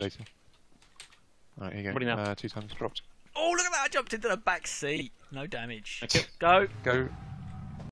later. Alright, here you go. What do you know? Uh, two times dropped. Oh, look at that! I jumped into the back seat. No damage. Okay. Go. Go.